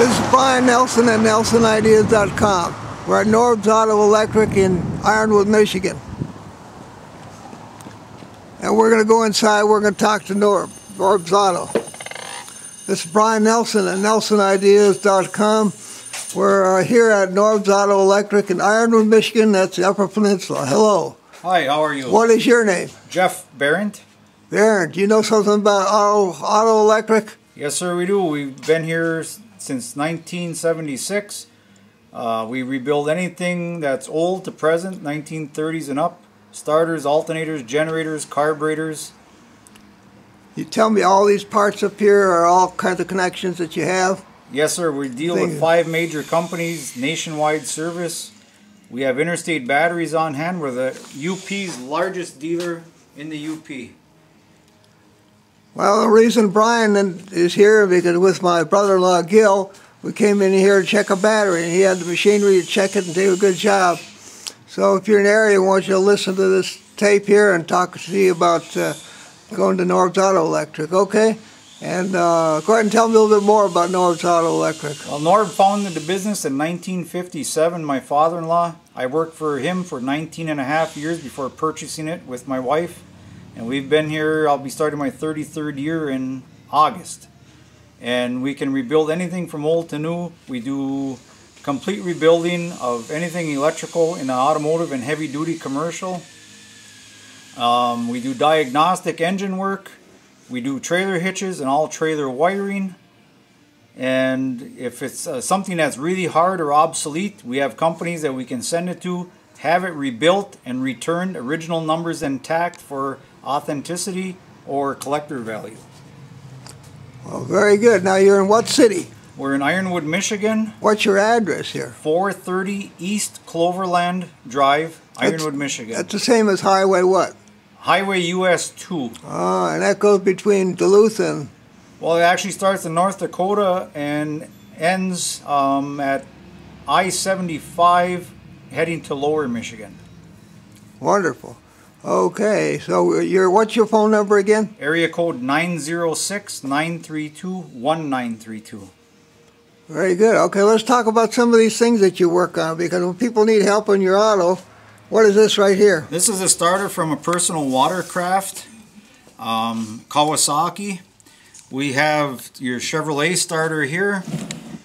This is Brian Nelson at NelsonIdeas.com. We're at Norb's Auto Electric in Ironwood, Michigan. And we're going to go inside, we're going to talk to Norb, Norb's Auto. This is Brian Nelson at NelsonIdeas.com. We're uh, here at Norb's Auto Electric in Ironwood, Michigan. That's the Upper Peninsula. Hello. Hi, how are you? What is your name? Jeff Behrendt. Darren, do you know something about auto, auto electric? Yes, sir, we do. We've been here since 1976. Uh, we rebuild anything that's old to present, 1930s and up. Starters, alternators, generators, carburetors. You tell me all these parts up here are all kinds of connections that you have? Yes, sir. We deal with five major companies, nationwide service. We have interstate batteries on hand. We're the UP's largest dealer in the UP. Well, the reason Brian is here because with my brother-in-law Gil, we came in here to check a battery, and he had the machinery to check it and do a good job. So if you're in the area, I want you to listen to this tape here and talk to you about uh, going to Norb's Auto Electric, okay? And uh, go ahead and tell me a little bit more about Norb's Auto Electric. Well, Norb founded the business in 1957. My father-in-law. I worked for him for 19 and a half years before purchasing it with my wife. And we've been here, I'll be starting my 33rd year in August. And we can rebuild anything from old to new. We do complete rebuilding of anything electrical in the automotive and heavy duty commercial. Um, we do diagnostic engine work. We do trailer hitches and all trailer wiring. And if it's uh, something that's really hard or obsolete, we have companies that we can send it to, have it rebuilt and returned, original numbers intact for authenticity or collector value. Well, very good. Now you're in what city? We're in Ironwood, Michigan, What's your address here? 430 East Cloverland Drive, That's- Ironwood, Michigan. That's the same as Highway what? Highway US 2. Ah, and that goes between Duluth and Well, it actually starts in North Dakota and ends um, at I 75 heading to Lower Michigan. Wonderful. Okay, so your what's your phone number again? Area code 906 932 1932. Very good. Okay, let's talk about some of these things that you work on because when people need help on your auto, what is this right here? This is a starter from a personal watercraft, um, Kawasaki. We have your Chevrolet starter here.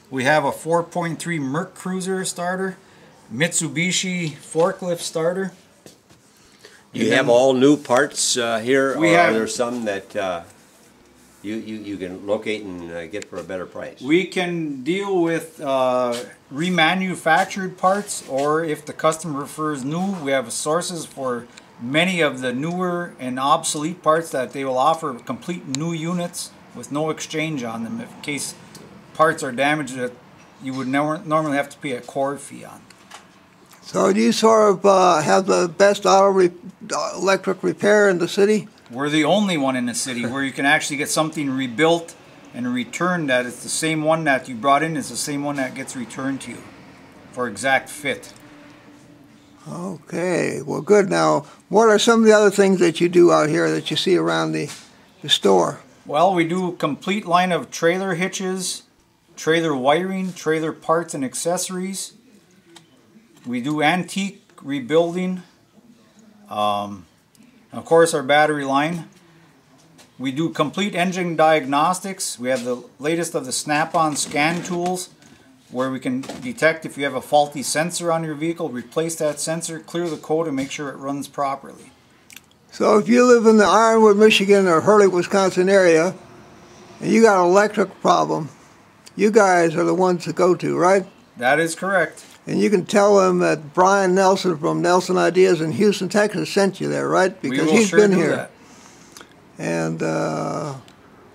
We have a 4.3 MerCruiser starter, Mitsubishi forklift starter. You have all new parts uh, here, We or have- are there some that uh, you, you, you can locate and uh, get for a better price? We can deal with uh, remanufactured parts, or if the customer prefers new, we have sources for many of the newer and obsolete parts that they will offer complete new units with no exchange on them in case parts are damaged that you would never normally have to pay a core fee on. So do you sort of uh, have the best auto re- uh, electric repair in the city? We're the only one in the city where you can actually get something rebuilt and returned that it's the same one that you brought in is the same one that gets returned to you for exact fit. Okay, well, good. Now, what are some of the other things that you do out here that you see around the, the store? Well, we do a complete line of trailer hitches, trailer wiring, trailer parts and accessories. We do antique rebuilding. Um, of course, our battery line. We do complete engine diagnostics. We have the latest of the Snap-on scan tools where we can detect if you have a faulty sensor on your vehicle, replace that sensor, clear the code, and make sure it runs properly. So if you live in the Ironwood, Michigan or Hurley, Wisconsin area, and you got an electric problem, you guys are the ones to go to, right? That is correct. And you can tell them that Brian Nelson from Nelson Ideas in Houston, Texas sent you there, right? Because he's sure been here. that. And uh,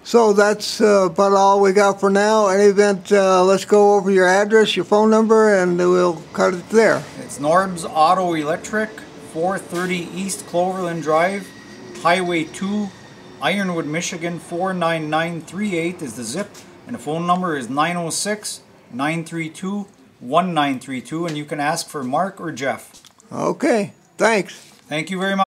so that's uh, about all we got for now. Any event, uh, let's go over your address, your phone number, and we'll cut it there. It's Norb's Auto Electric, 430 East Cloverland Drive, Highway 2, Ironwood, Michigan 49938 is the zip, and the phone number is 906 932 1932, and you can ask for Mark or Jeff. Okay, thanks. Thank you very much.